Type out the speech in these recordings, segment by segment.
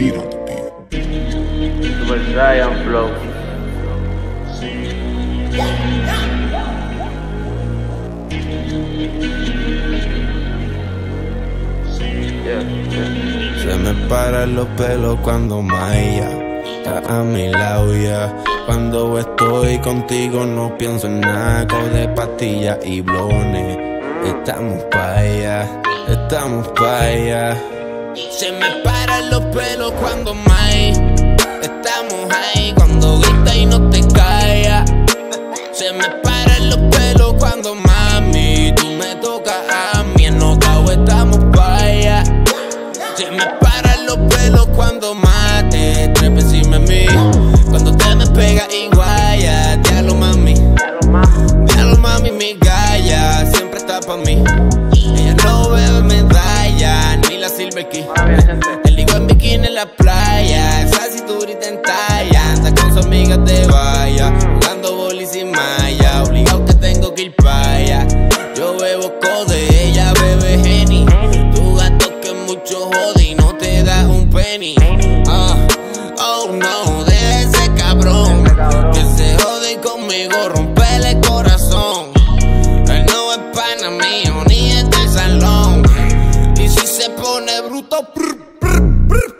Super Saiyan Flow. Yeah, yeah. Se me paran los pelos cuando Maya está a mi lado ya. Cuando estoy contigo no pienso en nada de pastillas y blones. Estamos pa' allá, estamos pa' allá. Se me paran los pelos cuando May. Estamos ahí Key. El ligo en bikini en la playa, esa cinturita en talla. Anda con su amiga de vaya, jugando bolis y malla. Obligado que tengo que ir pa' allá. Yo bebo code, ella bebe Henny. Tu gato que mucho jode y no te da un penny. Ah, oh no, de ese cabrón que se jode conmigo, rompele el corazón. Él no es pana mío, ni es del salón. Si se pone bruto, prr, prr, prr.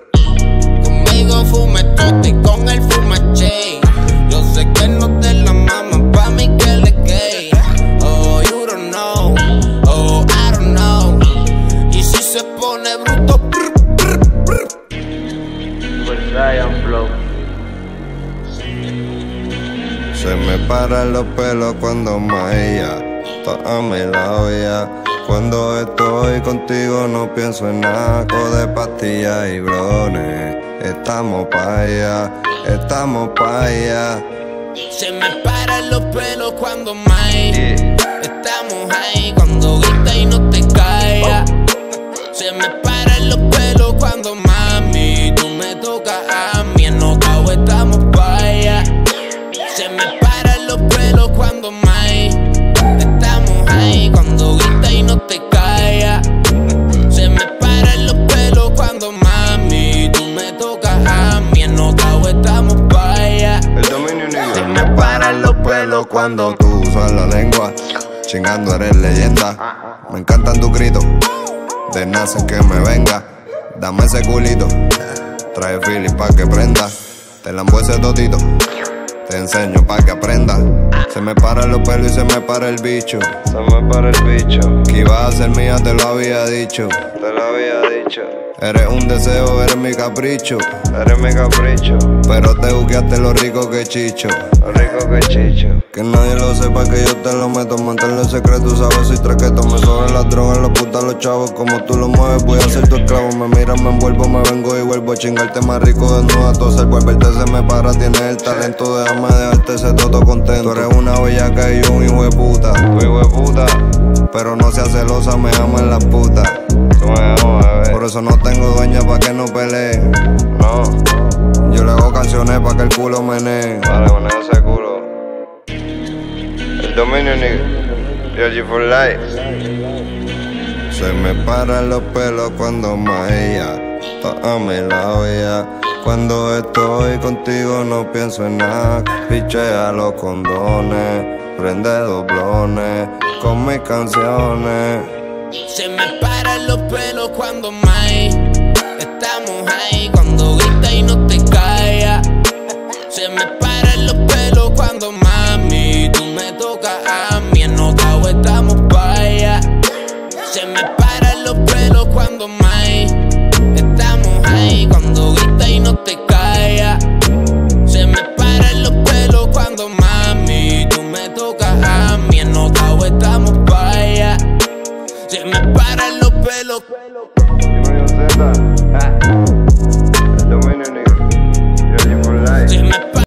conmigo fume todo y con él fuma chain. Yo sé que no te la mama, pa' mí que le gay. Oh, you don't know, oh, I don't know. Y si se pone bruto, prr, prr, prr. Flow. Se me paran los pelos cuando Maya está a mi lado ya. Cuando estoy contigo no pienso en nada de pastillas y brones. Estamos pa' allá, estamos pa' allá. Se me paran los pelos cuando May Estamos ahí cuando cuando tú usas la lengua. Chingando eres leyenda. Me encantan tus gritos. De nace que me venga. Dame ese culito. Trae feeling pa' que prenda. Te lambo ese totito. Te enseño pa' que aprenda. Se me paran los pelos y se me para el bicho. Se me para el bicho. Que iba a ser mía, te lo había dicho. Te Eres un deseo, eres mi capricho. Eres mi capricho. Pero te buqueaste lo rico que chicho. Lo rico que chicho. Que nadie lo sepa que yo te lo meto. Manténlo en secreto, sabes, soy traqueto. Me sobran las drogas, los putas, los chavos. Como tú lo mueves, voy a ser tu esclavo. Me miras, me envuelvo, me vengo y vuelvo a chingarte más rico desnuda. Toser, volverte se me para, tienes el talento. Déjame dejarte ese toto contento. Tú eres una bellaca y yo un hijo de puta. Hijo de puta. Pero no seas celosa, me aman las putas. Por eso no tengo dueña pa' que no pelee. No. Yo le hago canciones pa' que el culo menee. Vale, menea ese culo. El dominio, nigga. G for life. Se me paran los pelos cuando Maya está a mi lado ya. Cuando estoy contigo no pienso en nada. Pichea los condones, prende doblones con mis canciones. Se me paran los pelos cuando May Estamos ahí cuando grita y no te calla. Se me paran los pelos cuando mami tú me tocas